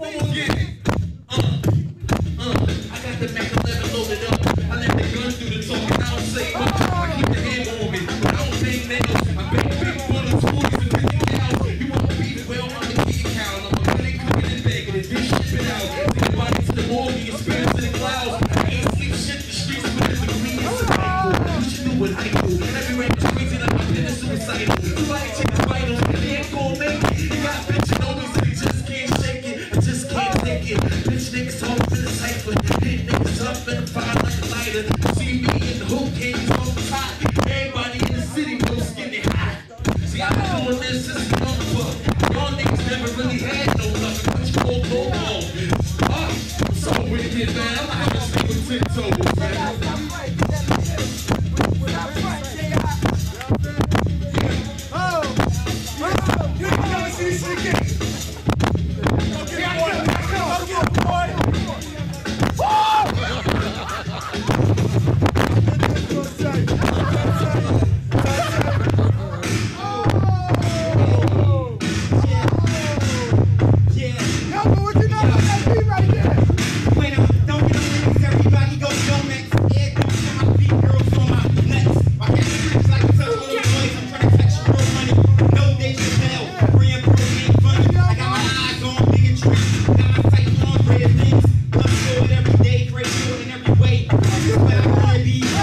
What was it? Uh, uh, I got the makeup. Hey,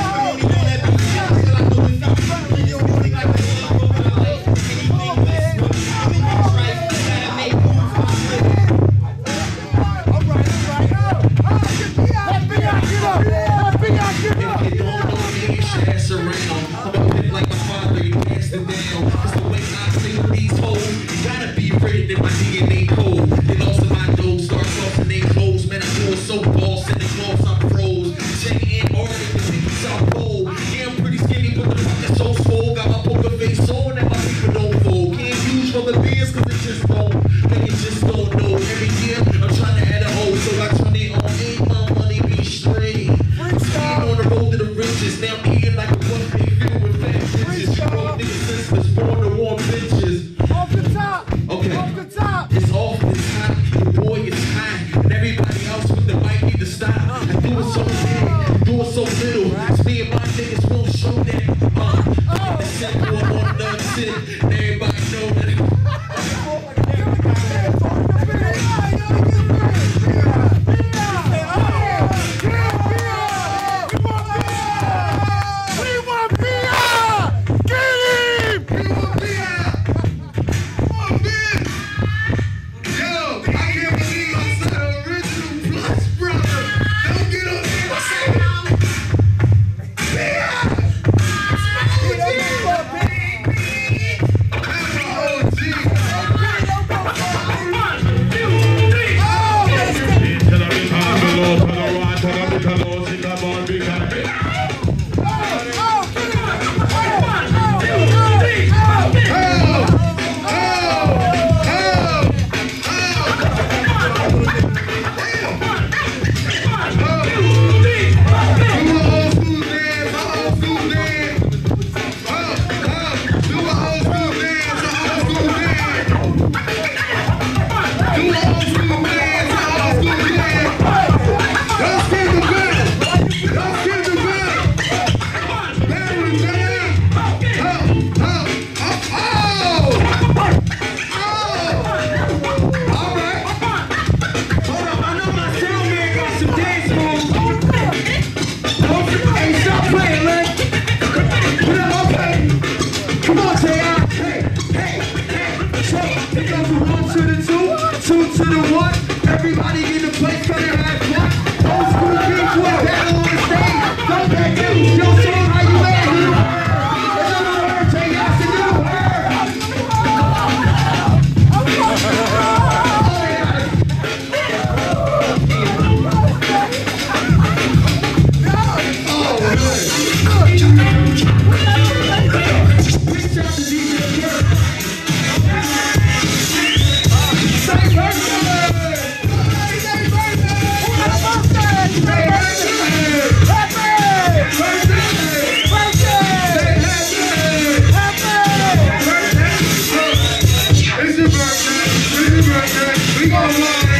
Keep on.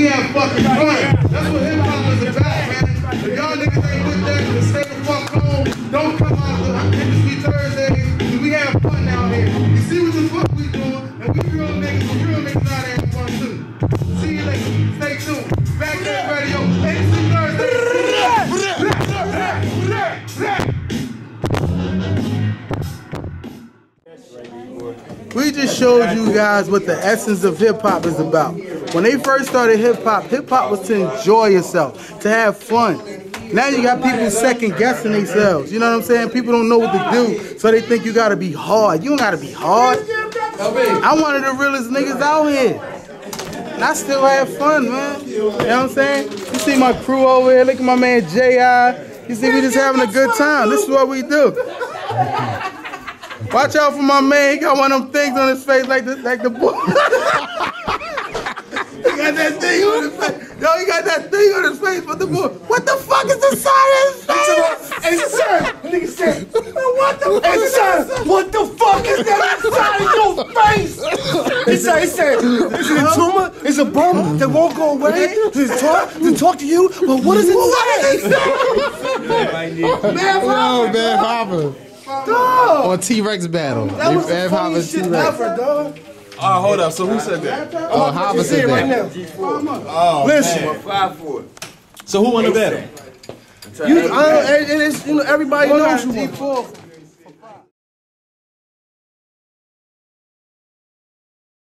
We have fucking fun. That's what hip hop is about, man. If y'all niggas ain't with that, then stay the fuck home. Don't come out the Industry Thursdays. 'cause We have fun down here. You see what the fuck we doing, and we real niggas, we real niggas out here having fun too. See you later. Stay tuned. Back to the radio. Industry Thursdays. We just showed you guys what the essence of hip hop is about. When they first started hip hop, hip hop was to enjoy yourself, to have fun. Now you got people second guessing themselves. You know what I'm saying? People don't know what to do, so they think you gotta be hard. You don't gotta be hard. I'm one of the realest niggas out here. And I still have fun, man. You know what I'm saying? You see my crew over here. Look at my man J.I. You see, we just having a good time. This is what we do. Watch out for my man. He got one of them things on his face like the like the boy. got that thing on his face. Yo, he got that thing on his face, but the boy. What the fuck is the side of his face? Hey, sir, nigga said, what the hey, sir, what the fuck is that inside of your face? He said, he said, is it a tumor? Is it a bump that won't go away? It talk, it talk to you? But what is it say? Man, Oh, man, Hopper. dog. On T Rex battle. That was the funniest shit ever, dog. All right, hold up. So who said that? Oh, Hopper Say said it right that. now. Oh, oh Listen. man. Five for. So who won the battle? You, I don't, and and it's, you know, everybody knows you won. G4.